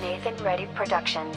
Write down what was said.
Nathan Reddy Productions.